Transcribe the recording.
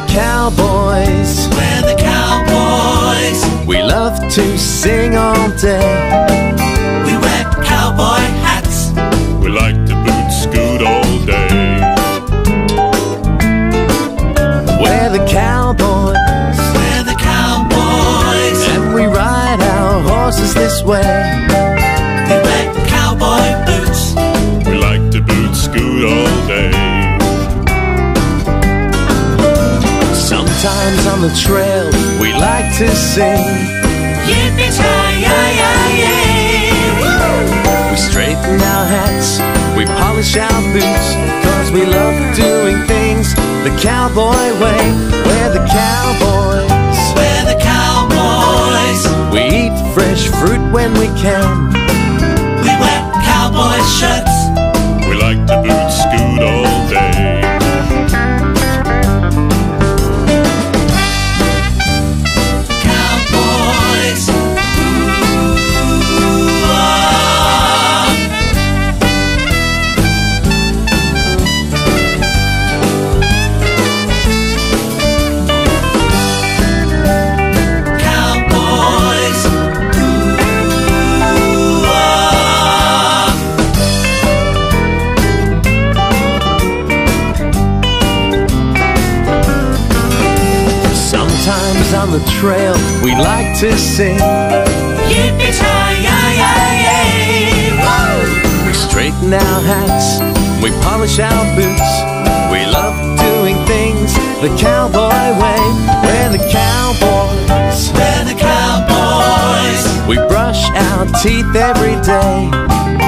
cowboys. We're the cowboys. We love to sing all day. We wear cowboy hats. We like to boot scoot all day. We're the cowboys. We're the cowboys. And we ride our horses this way. Sometimes on the trail we like to sing. We straighten our hats, we polish our boots, cause we love doing things the cowboy way. We're the cowboys. We're the cowboys. We eat fresh fruit when we can. Sometimes on the trail we like to sing. We straighten our hats, we polish our boots. We love doing things the cowboy way. We're the cowboys. We're the cowboys. We brush our teeth every day.